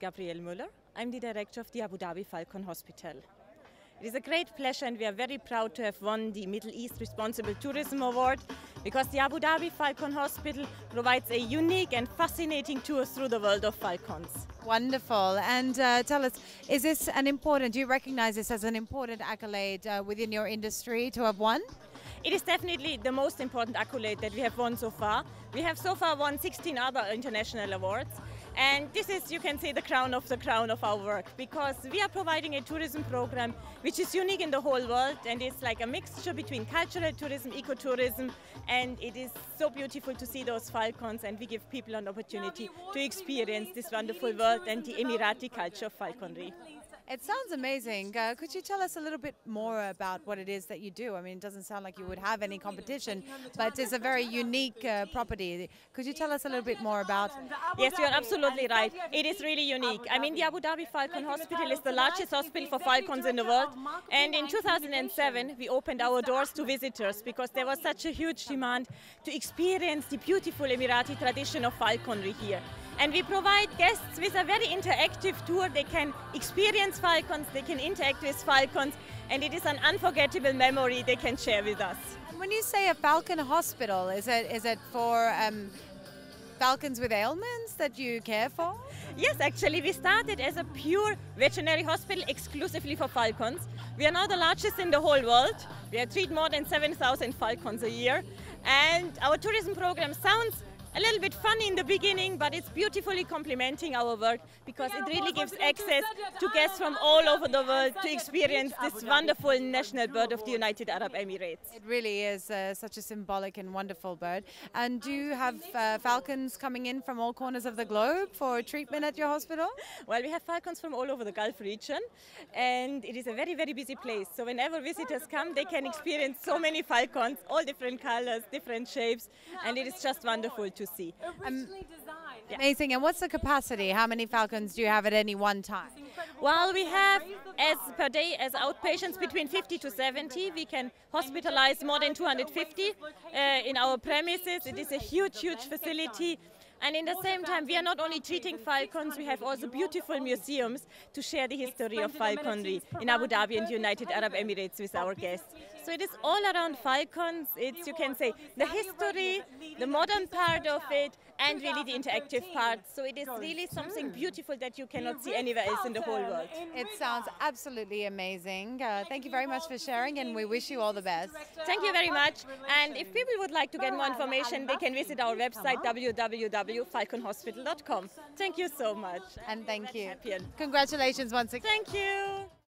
Gabriele Müller. I'm the director of the Abu Dhabi Falcon Hospital. It is a great pleasure and we are very proud to have won the Middle East Responsible Tourism Award because the Abu Dhabi Falcon Hospital provides a unique and fascinating tour through the world of falcons. Wonderful. And uh, tell us, is this an important, do you recognize this as an important accolade uh, within your industry to have won? It is definitely the most important accolade that we have won so far. We have so far won 16 other international awards. And this is, you can say, the crown of the crown of our work because we are providing a tourism program which is unique in the whole world and it's like a mixture between cultural tourism, ecotourism, and it is so beautiful to see those falcons and we give people an opportunity to experience this wonderful world and the Emirati culture of falconry. It sounds amazing. Uh, could you tell us a little bit more about what it is that you do? I mean, it doesn't sound like you would have any competition, but it's a very unique uh, property. Could you tell us a little bit more about? Yes, you're absolutely right. It is really unique. I mean, the Abu Dhabi Falcon Hospital is the largest hospital for falcons in the world. And in 2007, we opened our doors to visitors because there was such a huge demand to experience the beautiful Emirati tradition of falconry here. And we provide guests with a very interactive tour. They can experience falcons, they can interact with falcons, and it is an unforgettable memory they can share with us. And when you say a falcon hospital, is it is it for um, falcons with ailments that you care for? Yes, actually, we started as a pure veterinary hospital exclusively for falcons. We are now the largest in the whole world. We treat more than 7,000 falcons a year. And our tourism program sounds a little bit funny in the beginning, but it's beautifully complementing our work because it really gives access to guests from all over the world to experience this wonderful national bird of the United Arab Emirates. It really is uh, such a symbolic and wonderful bird. And do you have uh, falcons coming in from all corners of the globe for treatment at your hospital? Well, we have falcons from all over the Gulf region, and it is a very, very busy place. So whenever visitors come, they can experience so many falcons, all different colors, different shapes, and it is just wonderful to see. Um, amazing. And what's the capacity? How many falcons do you have at any one time? Well, we have as per day as outpatients between 50 to 70. We can hospitalize more than 250 uh, in our premises. It is a huge, huge facility. And in the same time, we are not only treating falcons, we have also beautiful museums to share the history of falconry in Abu Dhabi and the United Arab Emirates with our guests. So it is all around falcons. It's, you can say, the history, the modern part of it, and really the interactive part. So it is really something beautiful that you cannot see anywhere else in the whole world. It sounds absolutely amazing. Uh, thank you very much for sharing, and we wish you all the best. Thank you very much. And if people would like to get more information, they can visit our website www.falconhospital.com. Thank you so much. And thank you. Congratulations once again. Thank you.